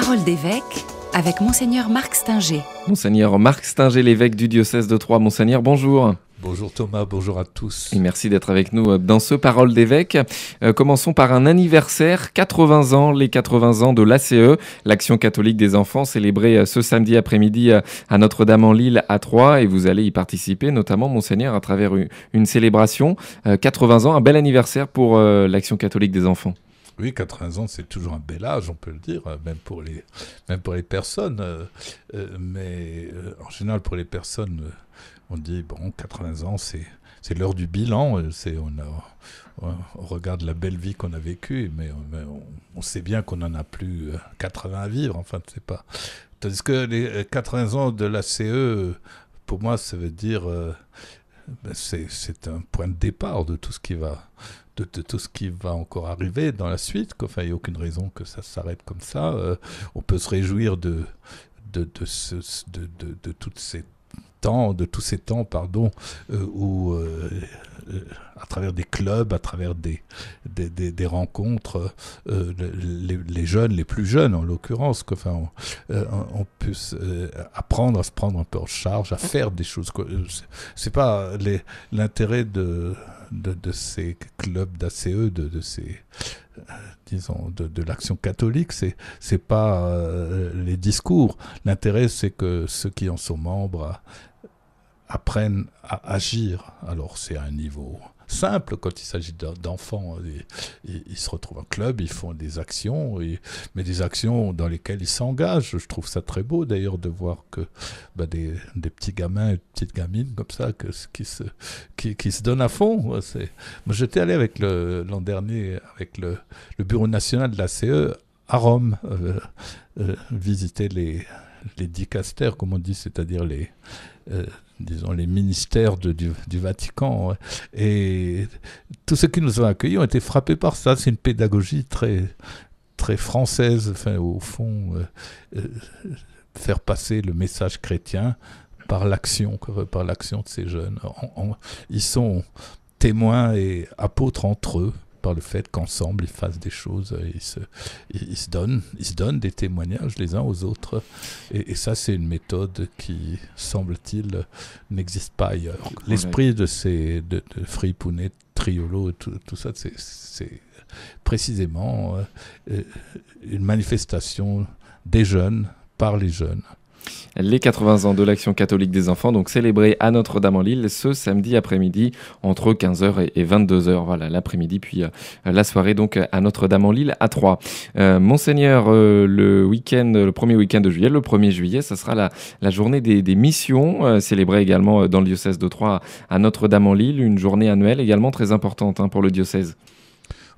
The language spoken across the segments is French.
Parole d'évêque avec Monseigneur Marc Stinger. Monseigneur Marc Stinger, l'évêque du diocèse de Troyes. Monseigneur, bonjour. Bonjour Thomas, bonjour à tous. Et merci d'être avec nous euh, dans ce Parole d'évêque. Euh, commençons par un anniversaire, 80 ans, les 80 ans de l'ACE, l'Action catholique des enfants, célébrée euh, ce samedi après-midi à Notre-Dame-en-Lille à Troyes. Et vous allez y participer, notamment, Monseigneur, à travers une, célébration. 80 ans, un bel anniversaire pour l'Action catholique des enfants. Oui, 80 ans, c'est toujours un bel âge, on peut le dire, même pour les, même pour les personnes. mais en général, pour les personnes on dit, bon, 80 ans, c'est, c'est l'heure du bilan. Euh, c'est, on, regarde la belle vie qu'on a vécue, mais, on, sait bien qu'on n'en a plus 80 euh, à vivre. Enfin, c'est pas. Tandis que les 80 ans de la CE, pour moi, ça veut dire. Ben, c'est, un point de départ de tout ce qui va, de, tout ce qui va encore arriver dans la suite. Il n'y a aucune raison que ça s'arrête comme ça. Euh, on peut se réjouir de, de, de, ce, de, de, de toutes de tous ces temps, pardon, euh, où euh, euh, à travers des clubs, à travers des, des, rencontres, les, jeunes, les plus jeunes en l'occurrence, enfin, on, puisse apprendre à se prendre un peu en charge, à faire des choses. C'est pas l'intérêt de, de, ces clubs d'ACE, de, de ces disons, de, l'action catholique, c'est c'est pas les discours. L'intérêt, c'est que ceux qui en sont membres apprennent à agir. Alors c'est à un niveau simple quand il s'agit d'enfants. Ils, se retrouvent en club, ils font des actions, mais des actions dans lesquelles ils s'engagent. Je trouve ça très beau d'ailleurs de voir que bah, des, petits gamins et petites gamines comme ça que, qui, se, qui, se donnent à fond. Moi, j'étais allé avec l'an dernier avec le, Bureau national de la CE à Rome euh, euh, visiter les, les comme on dit, c'est-à-dire les, disons, les ministères du, Vatican. Et tous ceux qui nous ont accueillis ont été frappés par ça. C'est une pédagogie très, très française, enfin, au fond, euh, euh, faire passer le message chrétien par l'action, par l'action de ces jeunes. ils sont témoins et apôtres entre eux par le fait qu'ensemble ils fassent des choses, ils se, ils, se donnent, ils se donnent des témoignages les uns aux autres. Et, ça, c'est une méthode qui, semble-t-il, n'existe pas ailleurs. L'esprit de ces de, de Fripounet, Triolo, tout, tout ça, c'est précisément euh, une manifestation des jeunes par les jeunes les 80 ans de l'Action catholique des enfants, donc célébrés à Notre-Dame-en-Lille ce samedi après-midi entre 15h et 22h, voilà l'après-midi, puis euh, la soirée donc à Notre-Dame-en-Lille à 3. Euh, Monseigneur, euh, le week-end, le premier week-end de juillet, le 1er juillet, ça sera la, journée des, missions, célébrée également dans le diocèse de Troyes à Notre-Dame-en-Lille, une journée annuelle également très importante hein, pour le diocèse.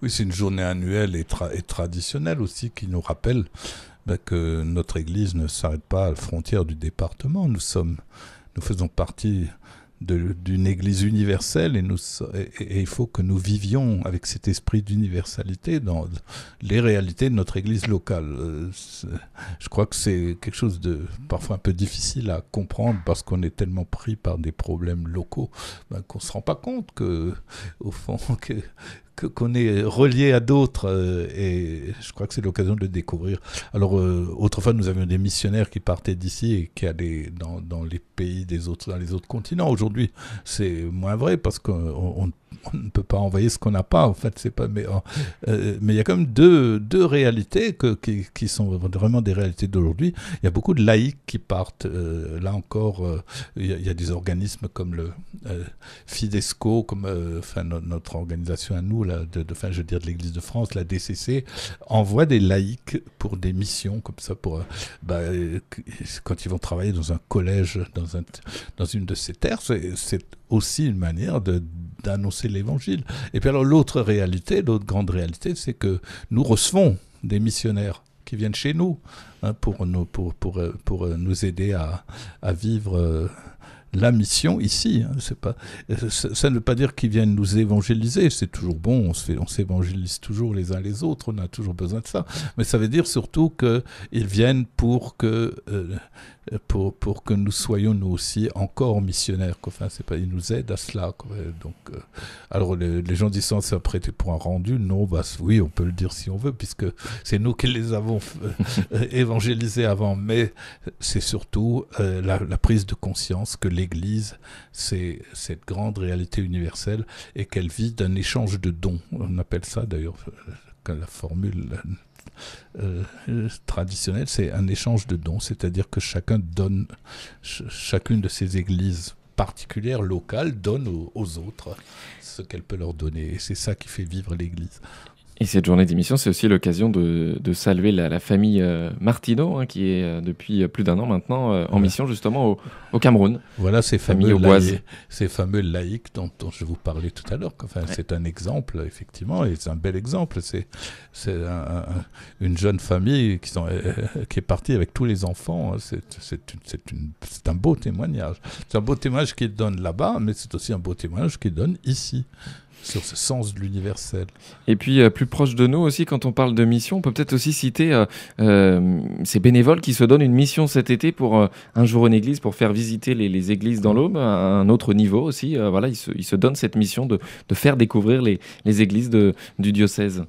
Oui, c'est une journée annuelle et traditionnelle aussi qui nous rappelle bah, que notre Église ne s'arrête pas à la frontière du département. Nous sommes, nous faisons partie d'une Église universelle et, il faut que nous vivions avec cet esprit d'universalité dans les réalités de notre Église locale. Euh, je crois que c'est quelque chose de parfois un peu difficile à comprendre parce qu'on est tellement pris par des problèmes locaux ben, qu'on ne se rend pas compte que, au fond, que, qu'on est relié à d'autres euh, et je crois que c'est l'occasion de découvrir. Alors euh, autrefois nous avions des missionnaires qui partaient d'ici et qui allaient dans, les pays des autres, dans les autres continents. Aujourd'hui c'est moins vrai parce qu'on on ne peut pas envoyer ce qu'on n'a pas, en fait, c'est pas. Mais euh, mais il y a quand même deux, deux réalités qui, sont vraiment des réalités d'aujourd'hui. Il y a beaucoup de laïcs qui partent. Là encore, il, y a, des organismes comme le Fidesco, comme enfin notre organisation à nous, de, de je veux dire de l'Église de France, la DCC, envoie des laïcs pour des missions comme ça, pour bah, quand ils vont travailler dans un collège, dans un dans une de ces terres, c'est aussi une manière d'annoncer l'évangile. Et puis alors l'autre réalité, l'autre grande réalité, c'est que nous recevons des missionnaires qui viennent chez nous hein, pour, nous, pour, pour, pour, nous aider à, à vivre euh, la mission ici. Hein. c'est pas, ça, ne veut pas dire qu'ils viennent nous évangéliser, c'est toujours bon, on s'évangélise toujours les uns les autres, on a toujours besoin de ça. Mais ça veut dire surtout qu'ils viennent pour que euh, pour, pour que nous soyons nous aussi encore missionnaires. Enfin, c'est pas, ils nous aident à cela. Donc, euh, alors les, gens disent ça, prêté pour un rendu. Non, bah oui, on peut le dire si on veut, puisque c'est nous qui les avons évangélisés avant. Mais c'est surtout la, la, prise de conscience que l'Église, c'est cette grande réalité universelle et qu'elle vit d'un échange de dons. On appelle ça d'ailleurs la formule euh, traditionnelle, c'est un échange de dons, c'est-à-dire que chacun donne, chacune de ces églises particulières, locales, donne aux autres ce qu'elle peut leur donner. Et c'est ça qui fait vivre l'Église. Et cette journée d'émission, c'est aussi l'occasion de, de, saluer la, famille euh, Martino, hein, qui est euh, depuis euh, plus d'un an maintenant en mission justement au, Cameroun. Voilà ces fameux, laïcs, ces fameux laïcs dont, je vous parlais tout à l'heure. Enfin, C'est un exemple, effectivement, et c'est un bel exemple. C'est une jeune famille qui, sont, qui, est partie avec tous les enfants. Hein. C'est un beau témoignage. C'est un beau témoignage qu'il donne là-bas, mais c'est aussi un beau témoignage qu'il donne ici sur ce sens de l'universel. Et puis, euh, plus proche de nous aussi, quand on parle de mission, on peut peut-être aussi citer euh, euh, ces bénévoles qui se donnent une mission cet été pour un jour en église, pour faire visiter les, églises dans l'Aube, à un autre niveau aussi. voilà, ils se, donnent cette mission de, faire découvrir les, églises du diocèse.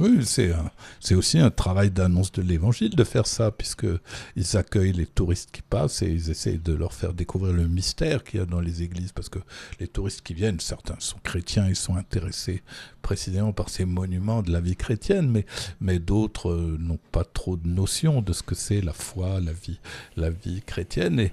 Oui, c'est, c'est aussi un travail d'annonce de l'évangile de faire ça, puisqu'ils accueillent les touristes qui passent et ils essayent de leur faire découvrir le mystère qu'il y a dans les églises, parce que les touristes qui viennent, certains sont chrétiens, ils sont intéressés précisément par ces monuments de la vie chrétienne, mais, mais d'autres euh, n'ont pas trop de notion de ce que c'est la foi, la vie, la vie chrétienne, et,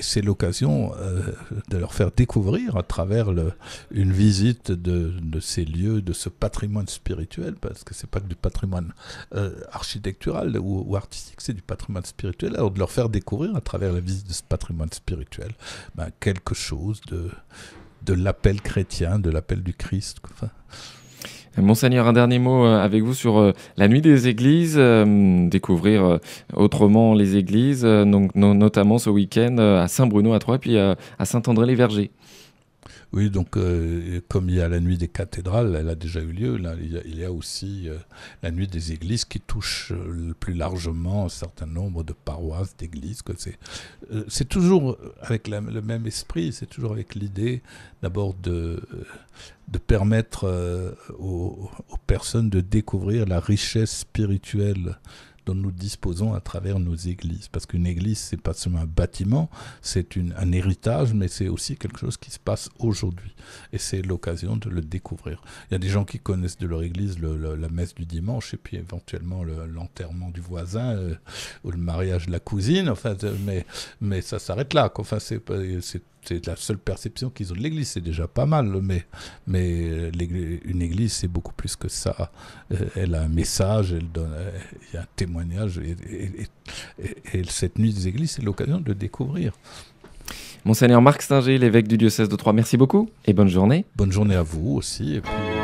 c'est l'occasion euh, de leur faire découvrir à travers le, une visite de, de ces lieux, de ce patrimoine spirituel, parce que c'est pas que du patrimoine euh, architectural ou, artistique, c'est du patrimoine spirituel. Alors de leur faire découvrir à travers la visite de ce patrimoine spirituel ben, quelque chose de, de l'appel chrétien, de l'appel du Christ. Monseigneur, un dernier mot euh, avec vous sur euh, la nuit des églises, découvrir autrement les églises, notamment ce week-end à Saint-Bruno à Troyes, puis à Saint-André-les-Vergers. Oui, donc euh, comme il y a la nuit des cathédrales, elle a déjà eu lieu, il, y a, aussi euh, la nuit des églises qui touche euh, plus largement un certain nombre de paroisses, d'églises. c'est toujours avec le même esprit, c'est toujours avec l'idée d'abord de, de permettre aux, personnes de découvrir la richesse spirituelle dont nous disposons à travers nos églises. Parce qu'une église, c'est pas seulement un bâtiment, c'est un héritage, mais c'est aussi quelque chose qui se passe aujourd'hui. Et c'est l'occasion de le découvrir. Il y a des gens qui connaissent de leur église la messe du dimanche et puis éventuellement l'enterrement du voisin euh, ou le mariage de la cousine. Enfin, mais, mais ça s'arrête là. Enfin, c'est c'est la seule perception qu'ils ont de l'Église, c'est déjà pas mal, mais, mais une Église, c'est beaucoup plus que ça. Euh, elle a un message, elle donne, euh, il y a un témoignage, et, cette nuit des Églises, c'est l'occasion de découvrir. Monseigneur Marc Stinger, l'évêque du diocèse de Troyes, merci beaucoup et bonne journée. Bonne journée à vous aussi. Et puis...